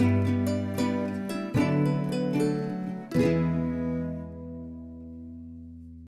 Bye.